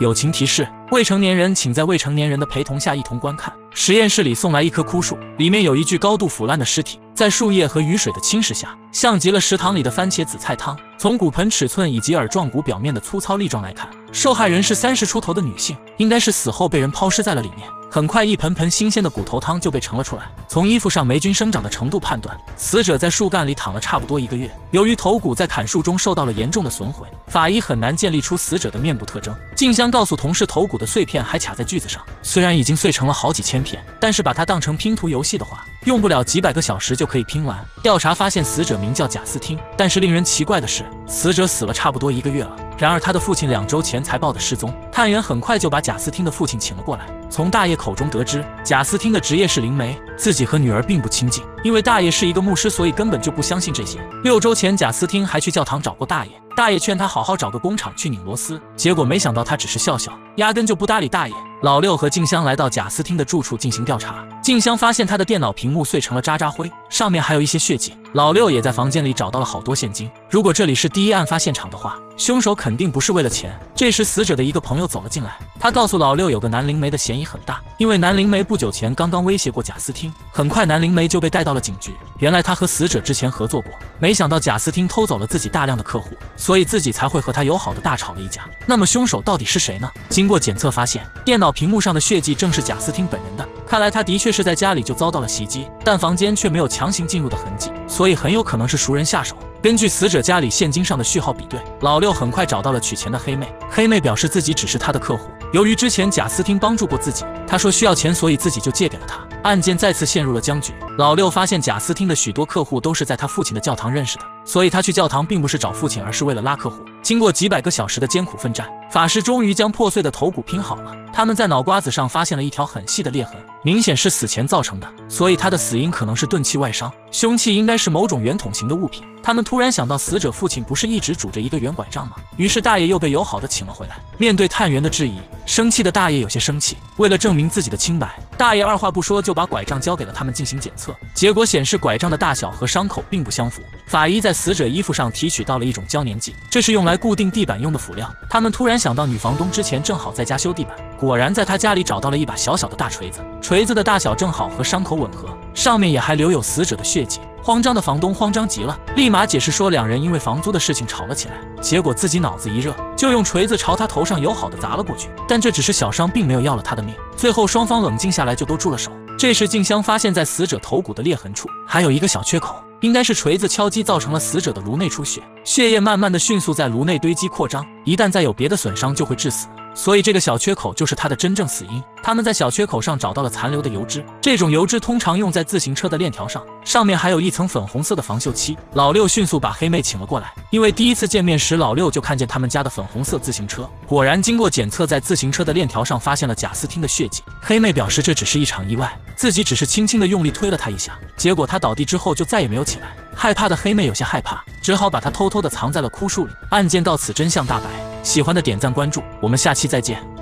友情提示：未成年人请在未成年人的陪同下一同观看。实验室里送来一棵枯树，里面有一具高度腐烂的尸体，在树叶和雨水的侵蚀下，像极了食堂里的番茄紫菜汤。从骨盆尺寸以及耳状骨表面的粗糙粒状来看，受害人是三十出头的女性，应该是死后被人抛尸在了里面。很快，一盆盆新鲜的骨头汤就被盛了出来。从衣服上霉菌生长的程度判断，死者在树干里躺了差不多一个月。由于头骨在砍树中受到了严重的损毁，法医很难建立出死者的面部特征。静香告诉同事，头骨的碎片还卡在锯子上，虽然已经碎成了好几千片，但是把它当成拼图游戏的话，用不了几百个小时就可以拼完。调查发现，死者名叫贾斯汀，但是令人奇怪的是，死者死了差不多一个月了。然而，他的父亲两周前才报的失踪。探员很快就把贾斯汀的父亲请了过来。从大爷口中得知，贾斯汀的职业是灵媒，自己和女儿并不亲近。因为大爷是一个牧师，所以根本就不相信这些。六周前，贾斯汀还去教堂找过大爷，大爷劝他好好找个工厂去拧螺丝，结果没想到他只是笑笑，压根就不搭理大爷。老六和静香来到贾斯汀的住处进行调查，静香发现他的电脑屏幕碎成了渣渣灰，上面还有一些血迹。老六也在房间里找到了好多现金。如果这里是第一案发现场的话，凶手肯定不是为了钱。这时，死者的一个朋友走了进来，他告诉老六，有个男灵媒的嫌疑很大，因为男灵媒不久前刚刚威胁过贾斯汀。很快，男灵媒就被带到了警局。原来他和死者之前合作过，没想到贾斯汀偷走了自己大量的客户，所以自己才会和他友好的大吵了一架。那么，凶手到底是谁呢？经过检测发现，电脑屏幕上的血迹正是贾斯汀本人的。看来他的确是在家里就遭到了袭击，但房间却没有强行进入的痕迹，所以很有可能是熟人下手。根据死者家里现金上的序号比对，老六很快找到了取钱的黑妹。黑妹表示自己只是他的客户，由于之前贾斯汀帮助过自己，他说需要钱，所以自己就借给了他。案件再次陷入了僵局。老六发现贾斯汀的许多客户都是在他父亲的教堂认识的，所以他去教堂并不是找父亲，而是为了拉客户。经过几百个小时的艰苦奋战，法师终于将破碎的头骨拼好了。他们在脑瓜子上发现了一条很细的裂痕，明显是死前造成的，所以他的死因可能是钝器外伤，凶器应该是某种圆筒形的物品。他们突然想到，死者父亲不是一直拄着一个圆拐杖吗？于是大爷又被友好的请了回来。面对探员的质疑，生气的大爷有些生气。为了证明自己的清白，大爷二话不说就把拐杖交给了他们进行检测。结果显示，拐杖的大小和伤口并不相符。法医在死者衣服上提取到了一种胶粘剂，这是用来固定地板用的辅料。他们突然想到，女房东之前正好在家修地板，果然在她家里找到了一把小小的大锤子，锤子的大小正好和伤口吻合，上面也还留有死者的血迹。慌张的房东慌张极了，立马解释说两人因为房租的事情吵了起来。结果自己脑子一热，就用锤子朝他头上友好的砸了过去。但这只是小伤，并没有要了他的命。最后双方冷静下来，就都住了手。这时静香发现，在死者头骨的裂痕处还有一个小缺口，应该是锤子敲击造成了死者的颅内出血，血液慢慢的迅速在颅内堆积扩张，一旦再有别的损伤，就会致死。所以这个小缺口就是他的真正死因。他们在小缺口上找到了残留的油脂，这种油脂通常用在自行车的链条上，上面还有一层粉红色的防锈漆。老六迅速把黑妹请了过来，因为第一次见面时老六就看见他们家的粉红色自行车，果然经过检测，在自行车的链条上发现了贾斯汀的血迹。黑妹表示这只是一场意外，自己只是轻轻的用力推了他一下，结果他倒地之后就再也没有起来。害怕的黑妹有些害怕，只好把他偷偷的藏在了枯树里。案件到此真相大白。喜欢的点赞关注，我们下期再见。